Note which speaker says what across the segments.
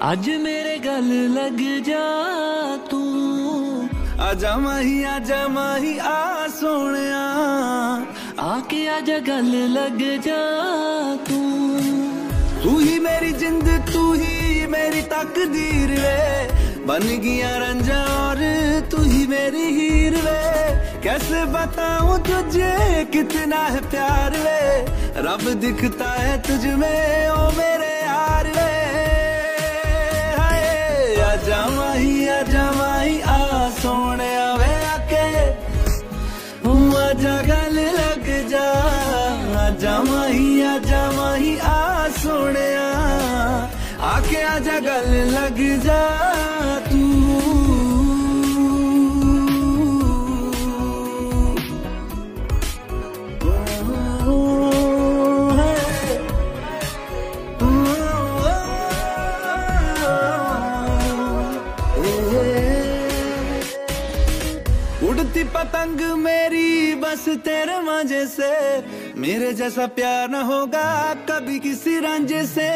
Speaker 1: अज मेरे गल लग जा
Speaker 2: तू। आजा माही आजा माही, आ
Speaker 1: सोने, आके आज गल लग जा तू।
Speaker 2: तू ही मेरी जिंद, तू ही मेरी तकदीर है बन गया रंजा और तू ही मेरी हीर वे। कैसे बताऊँ तुझे कितना है प्यार वे? रब दिखता है तुझ में, ओ मेरे यार वे। हाय आजा माही आजा आ सोने वे आके। आजा गल लग जा। आजा माही आजा माही, आ सोने आके आजा गल लग जा। उड़ती पतंग मेरी, बस तेरे मज़े से। मेरे जैसा प्यार न होगा कभी किसी रंजे से।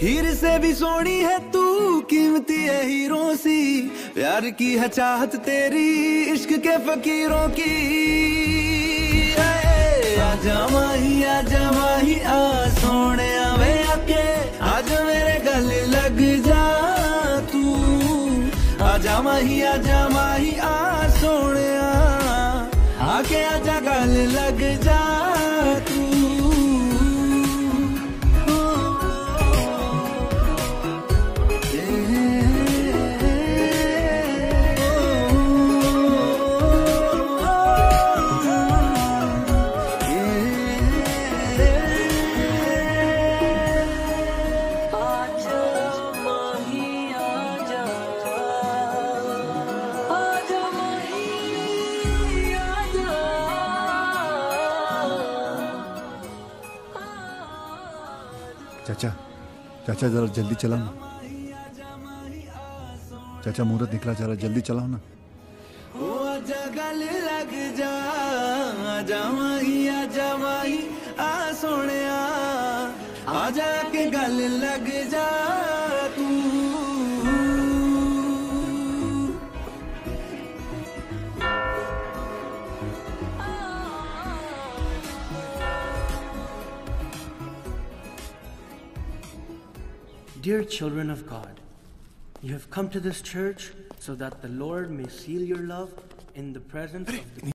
Speaker 2: हीर से भी सोनी है तू, कीमती है हीरों सी। प्यार की है चाहत तेरी, इश्क के फकीरों की। आजा जा माही आ सोने आके आजा गल लग जा।
Speaker 3: चाचा चाचा जरा जल्दी चलाओ ना। चाचा मुहूर्त निकला, जरा जल्दी चलाओ ना।
Speaker 2: लग जा जमाई आ आजा आ सोने आजा के गल लग जा।
Speaker 4: Dear children of God, you have come to this church so that the Lord may seal your love in the presence of the